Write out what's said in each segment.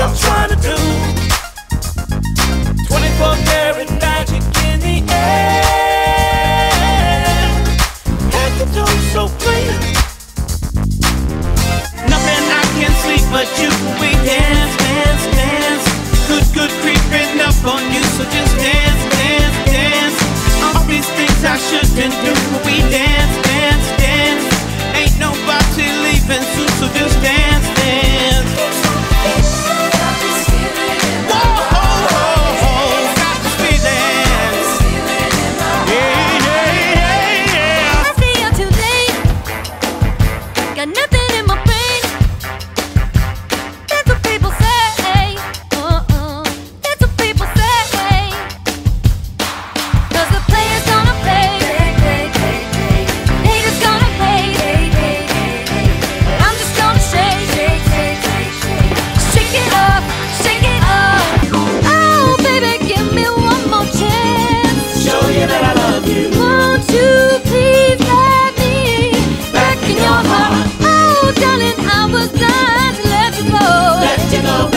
I'm trying to do got nothing.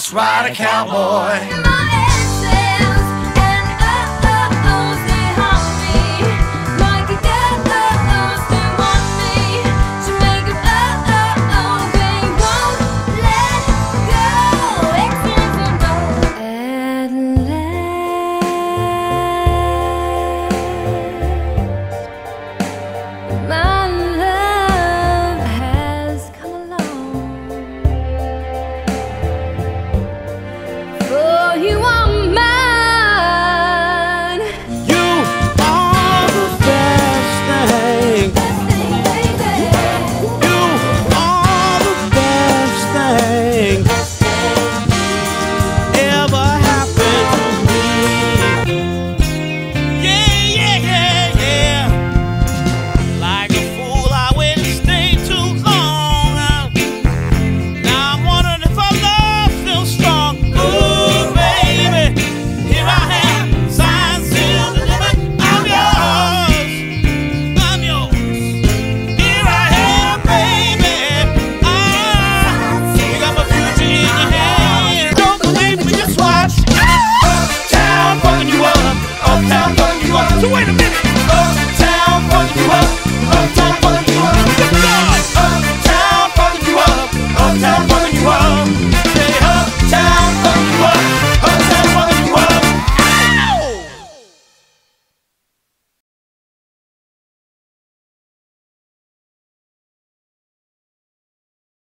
just ride a cowboy.